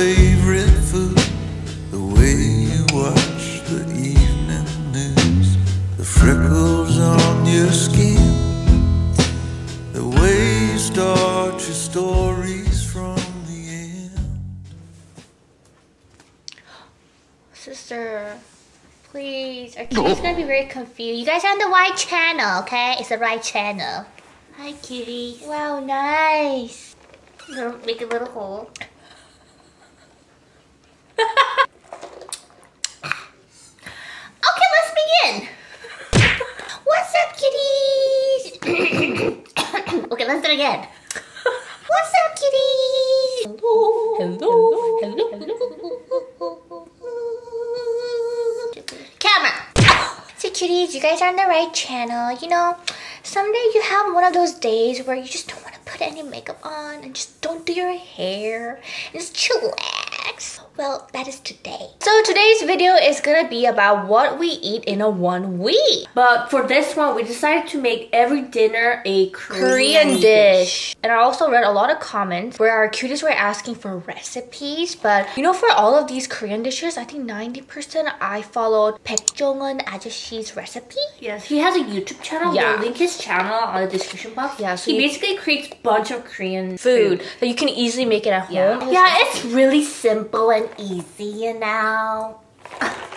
favorite food, the way you watch the evening news, the freckles on your skin, the way you start your stories from the end. Sister, please. Our kitty's gonna be very confused. You guys are on the right channel, okay? It's the right channel. Hi, kitty. Wow, nice. Little, make a little hole. Okay, let's begin. What's up, kitties? okay, let's do it again. What's up, kitties? Hello. Hello. Hello. Hello. Camera. So cuties, you guys are on the right channel. You know, someday you have one of those days where you just don't want to put any makeup on and just don't do your hair and just chillax. Well, that is today. So today's video is gonna be about what we eat in a one week. But for this one, we decided to make every dinner a Korean, Korean dish. And I also read a lot of comments where our cuties were asking for recipes. But you know, for all of these Korean dishes, I think 90% I followed Baek Jong-won Ajashi's recipe. Yes, he has a YouTube channel. Yeah. We'll link his channel on the description box. Yeah, so he you- basically creates bunch of Korean Food that you can easily make it at home. Yeah. yeah, it's really simple and easy, you know.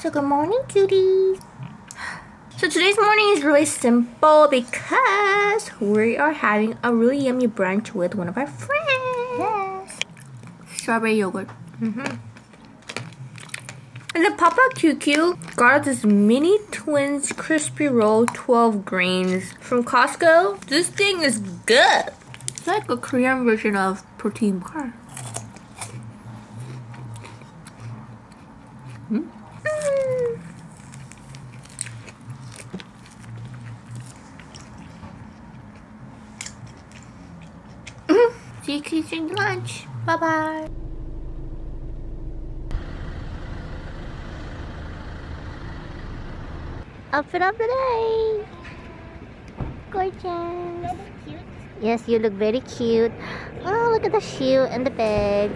So good morning, cuties. So today's morning is really simple because we are having a really yummy brunch with one of our friends. Yes. Strawberry yogurt. Mhm. And the Papa QQ got us this mini twins crispy roll 12 grains from Costco. This thing is good. It's like a Korean version of protein bar. See you during lunch. Bye bye. Outfit of the day. Gorgeous. Yes, you look very cute. Oh, look at the shoe and the bag.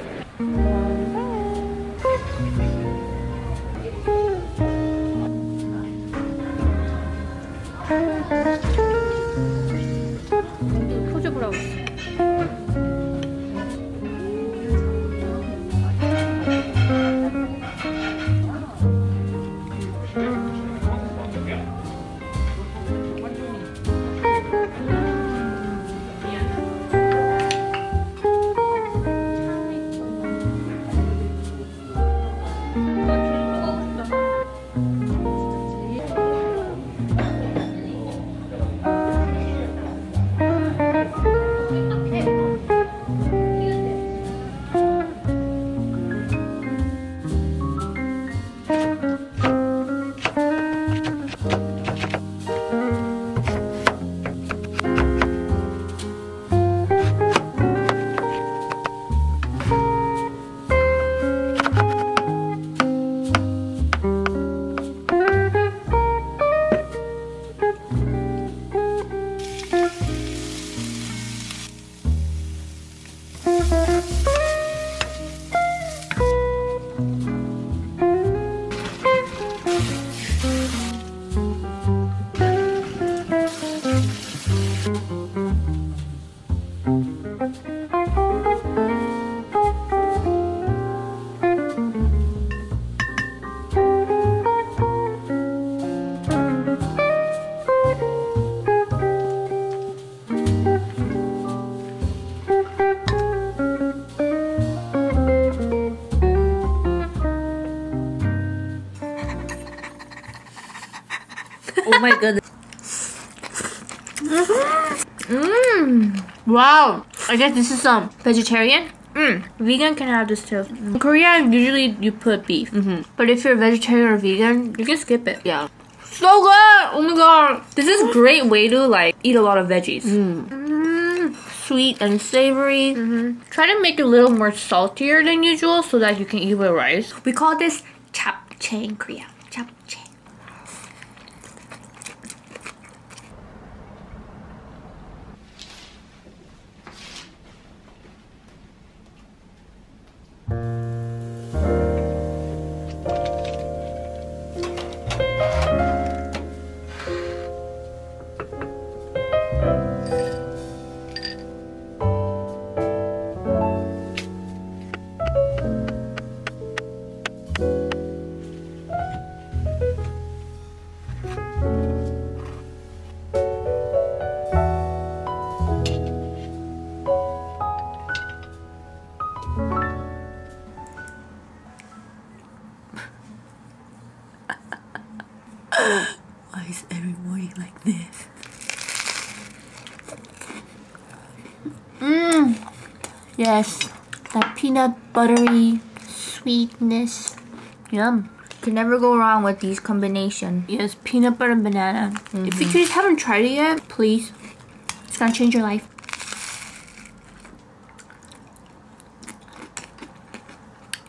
Wow. I guess this is um vegetarian. Mm. Vegan can have this too. In Korea, usually you put beef. Mm-hmm. But if you're vegetarian or vegan, you can skip it. Yeah. So good! Oh my god. This is a great way to like eat a lot of veggies. Mm. Sweet and savory. Mm-hmm. Try to make it a little more saltier than usual so that you can eat with rice. We call this japchae in Korea. Why is every morning like this? Mmm. Yes. That peanut buttery sweetness. Yum. You can never go wrong with these combination. Yes, peanut butter and banana. If you mm-hmm. just haven't tried it yet, please. It's gonna change your life.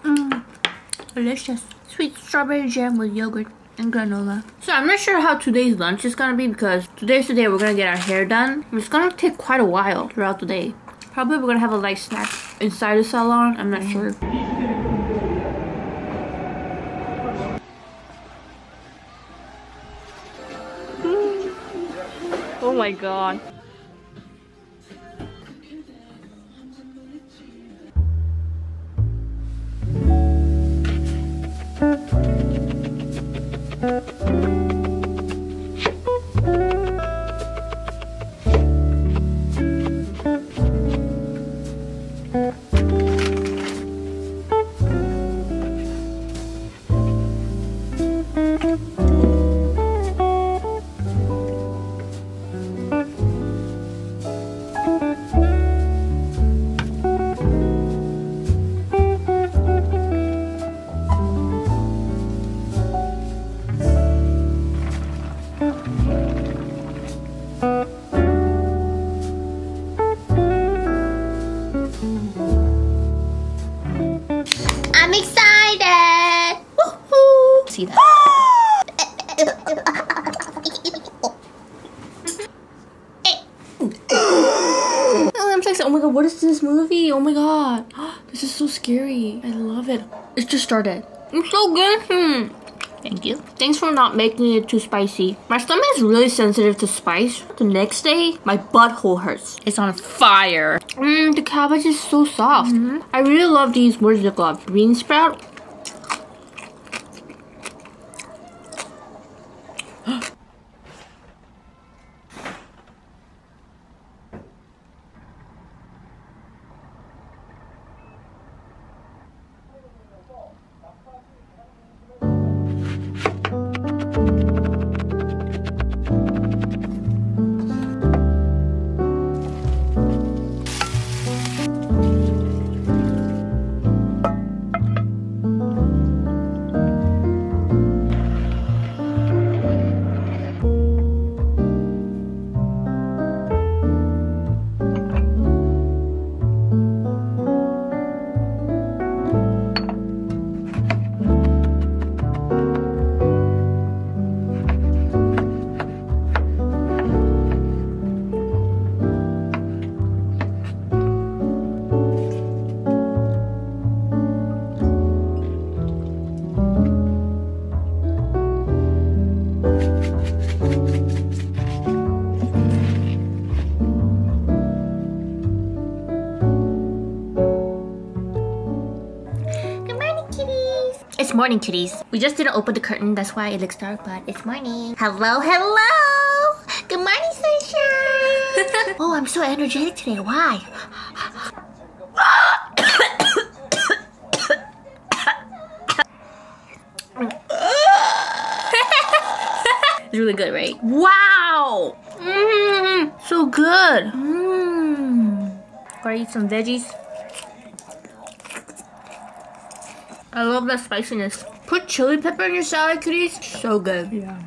Mmm. Delicious. Sweet strawberry jam with yogurt and granola. So I'm not sure how today's lunch is gonna be because today's the day we're gonna get our hair done. It's gonna take quite a while throughout the day. Probably we're gonna have a light snack inside the salon. I'm not sure. Oh my god. I love it. It just started. It's so good. Hmm. Thank you. Thanks for not making it too spicy. My stomach is really sensitive to spice. The next day, my butthole hurts. It's on fire. Mmm, the cabbage is so soft. I really love these, what is it called? Bean sprout? Morning, kitties. We just didn't open the curtain, that's why it looks dark, but it's morning. Hello, hello. Good morning, sunshine. oh, I'm so energetic today. Why? It's really good, right? Wow! Mmm, so good. Mmm. Gotta eat some veggies. I love that spiciness. Put chili pepper in your salad, kitties. So good. Yeah.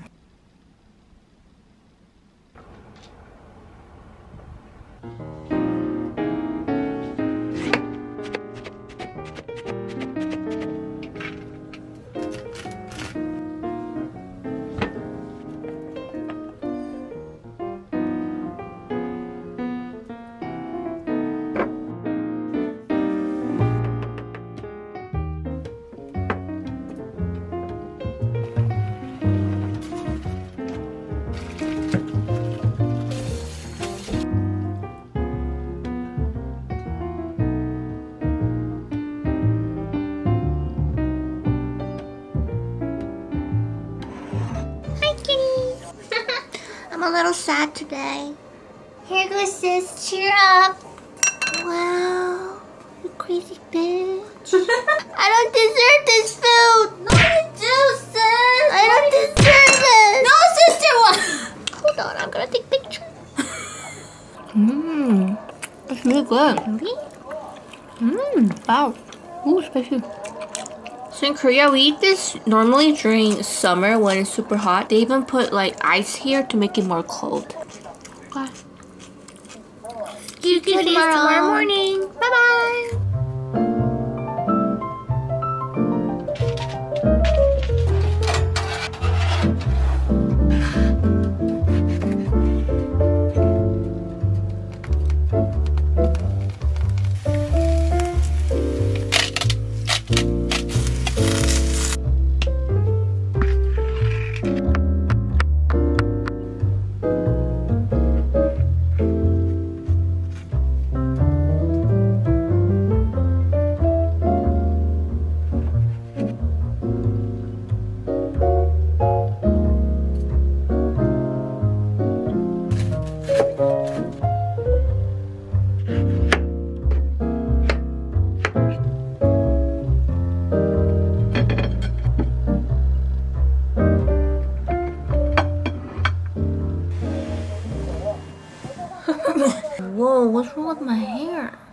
I'm a little sad today. Here goes sis. Cheer up. Wow. You crazy bitch. I don't deserve this food. No, you do, sis. I don't deserve it. No, sister. What? Hold on. I'm gonna take picture. Mmm. That's really good. Really? Mmm. Wow. Ooh, spicy. So in Korea, we eat this normally during summer when it's super hot. They even put like ice here to make it more cold. Wow. See you Kitties tomorrow morning. Bye bye.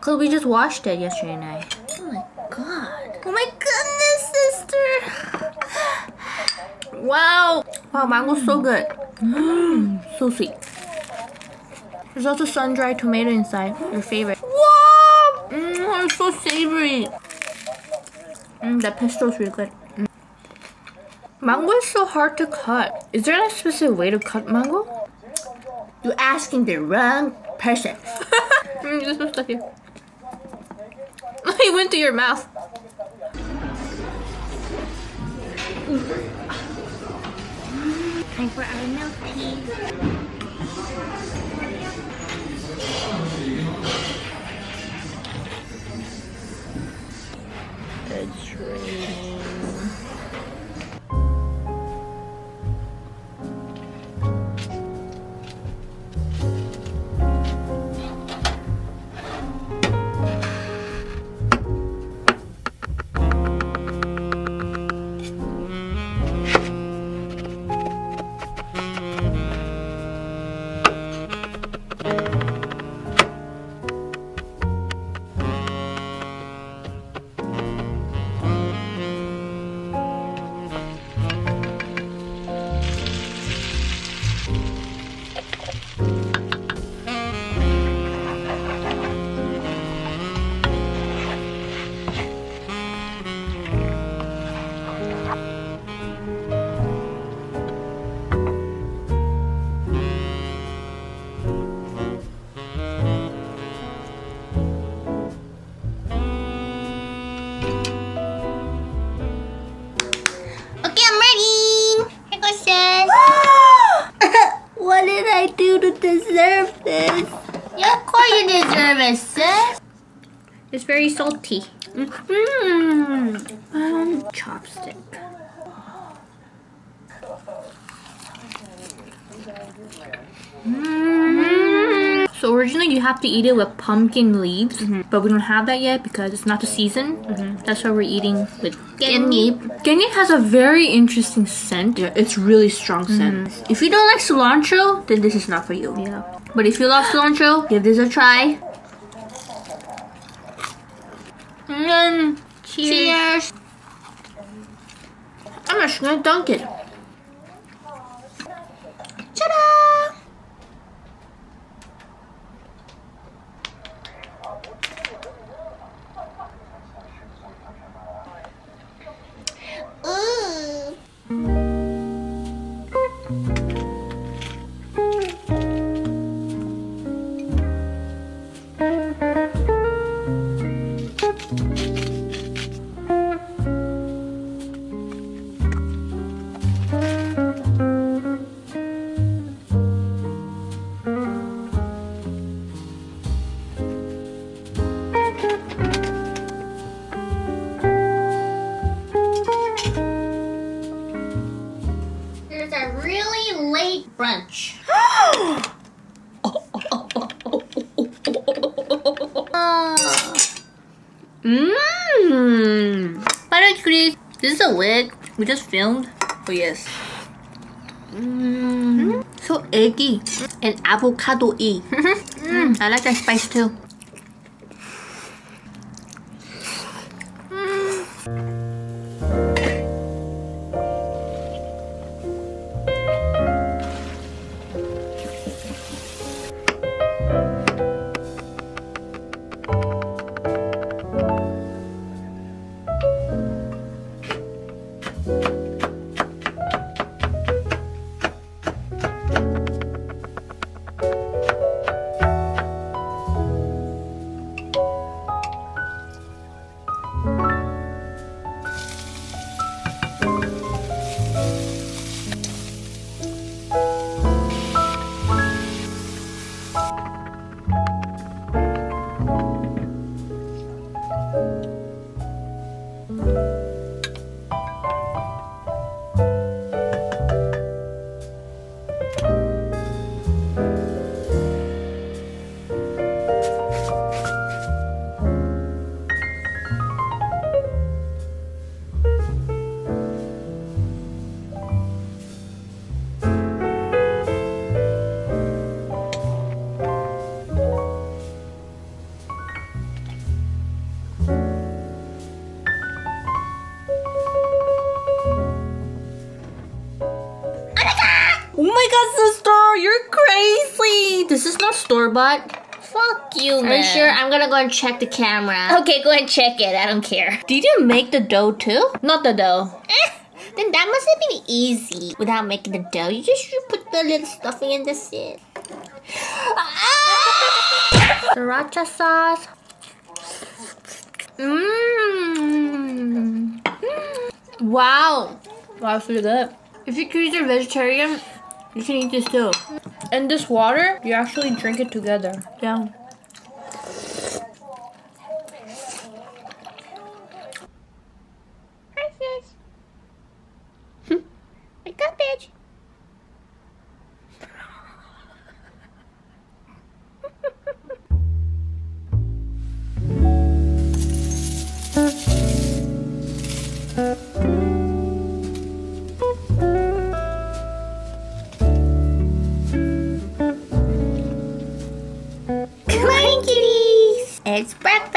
Cause we just washed it yesterday night. Oh my god. Oh my goodness, sister. Wow. Wow, mango's so good. Mmm, so sweet. There's also sun-dried tomato inside. Your favorite. Wow. Mmm, it's so savory. Mmm, that pesto's really good. Mm. Mango is so hard to cut. Is there a specific way to cut mango? You're asking the wrong person. mm, this is stuck here. It went to your mouth. Time for our milk tea. It's raining. Very salty. Mmm. Um, chopstick. Mmm. So originally you have to eat it with pumpkin leaves, mm-hmm. but we don't have that yet because it's not the season. Mm-hmm. That's why we're eating with Gennip. Gennip has a very interesting scent. Yeah, it's really strong scent. Mm-hmm. If you don't like cilantro, then this is not for you. Yeah. But if you love cilantro, give this a try. Mm, cheers. I'm just gonna dunk it. Cuties, this is a wig we just filmed. Oh yes. Mmm. So eggy and avocado y. mm, I like that spice too. Is not store bought. Fuck you, Are man. you sure? I'm gonna go and check the camera. Okay, go and check it. I don't care. Did you make the dough too? Not the dough. Eh, then that must have been easy. Without making the dough, you just you put the little stuffing in the it. Sriracha sauce. Mmm. Wow. Wow, it's really good. If you choose a vegetarian, you can eat this too. And this water, you actually drink it together. Yeah.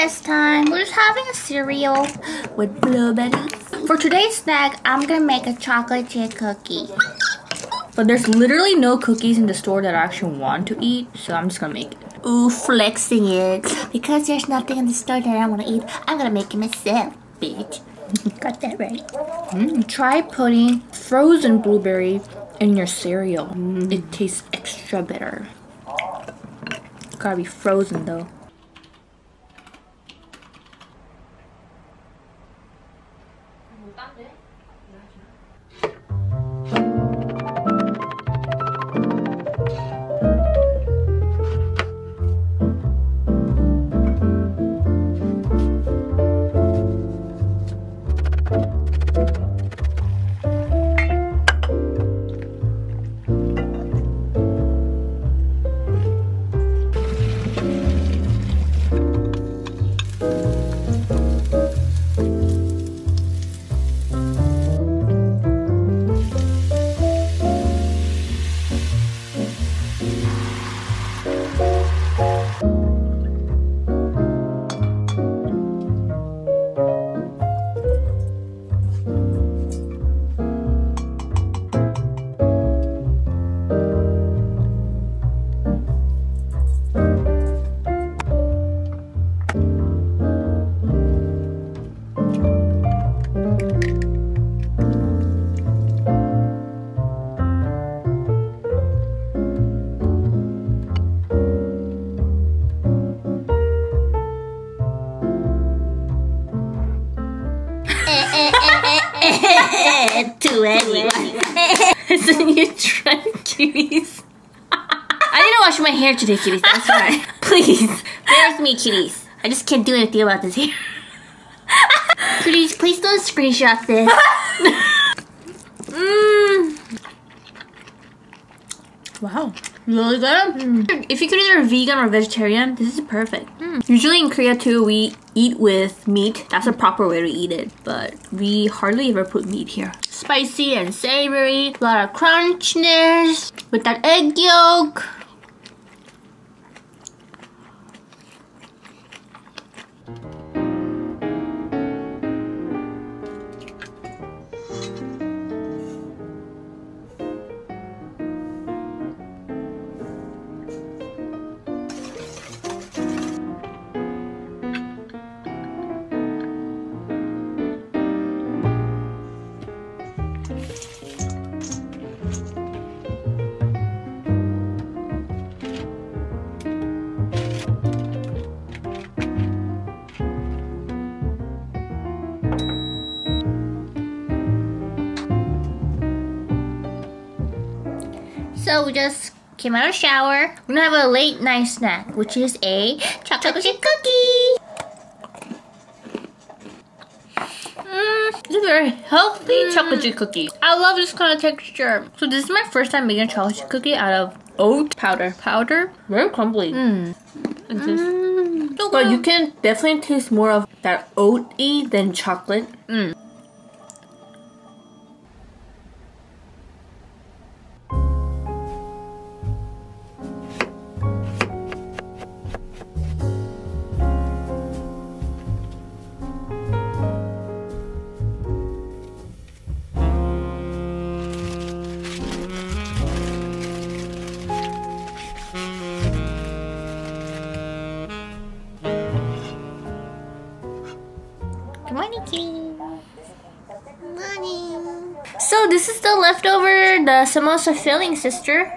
Breakfast time. We're just having a cereal with blueberries. For today's snack, I'm gonna make a chocolate chip cookie. But there's literally no cookies in the store that I actually want to eat, so I'm just gonna make it. Ooh, flexing it. Because there's nothing in the store that I want to eat, I'm gonna make it myself, bitch. Got that right. Mm, try putting frozen blueberry in your cereal. It tastes extra better. Gotta be frozen though. so you try cuties. I didn't wash my hair today, cuties. That's right. Please, bear with me, cuties. I just can't do anything about this hair. cuties, please don't screenshot this. mm. Wow. Really good. If you could either vegan or vegetarian, this is perfect. Usually in Korea too, we eat with meat. That's a proper way to eat it. But we hardly ever put meat here. Spicy and savory, a lot of crunchiness with that egg yolk. We just came out of shower. We're gonna have a late night snack, which is a chocolate chip cookie. Mm, it's a very healthy chocolate chip cookie. I love this kind of texture. So this is my first time making a chocolate chip cookie out of oat powder. Powder, very crumbly. Mm. Like this. So but you can definitely taste more of that oaty than chocolate. Mm. Leftover, the samosa filling, sister.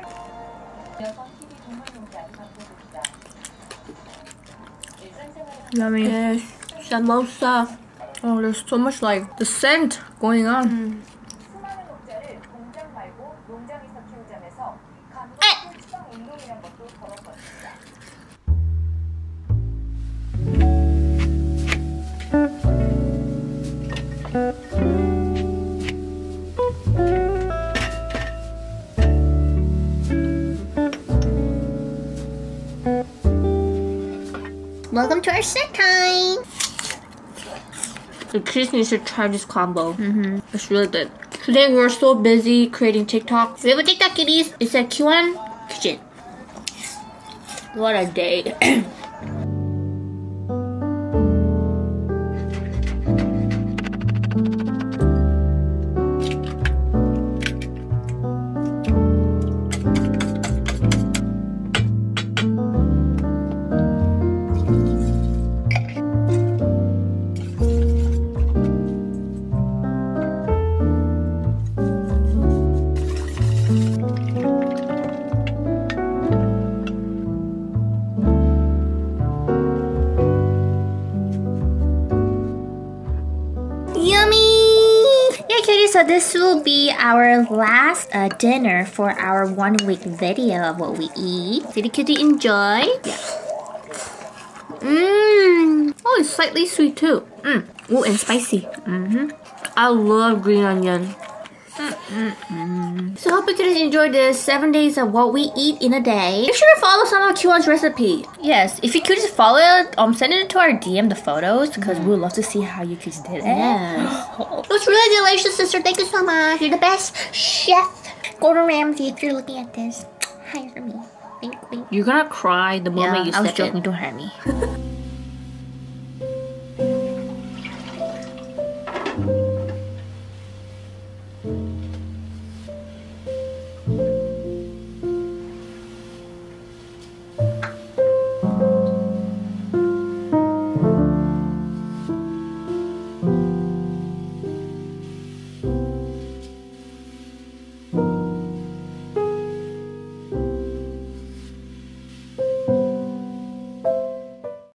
Yummy. Yes, samosa. Oh, there's so much like the scent going on. 수 Welcome to our set time. The kids need to try this combo. Mm-hmm. It's really good. Today we were so busy creating TikToks. We have a TikTok kitties. It's a Q1 kitchen. What a day. this will be our last uh, dinner for our one week video of what we eat. Did you kitty enjoy? Yeah. Mmm. oh, it's slightly sweet too. Mm. Oh, and spicy. Mm-hmm. I love green onion. So hope you guys enjoyed this seven days of what we eat in a day. Make sure to follow some of Q1's recipe. Yes, if you could just follow it, um, send it to our DM the photos because we would love to see how you kids did it. Yes. It was really delicious, sister. Thank you so much. You're the best chef. Gordon Ramsay, if you're looking at this, hire me. Wink, wink. You're gonna cry the moment Yeah, you I was step joking. in. Don't hurt me.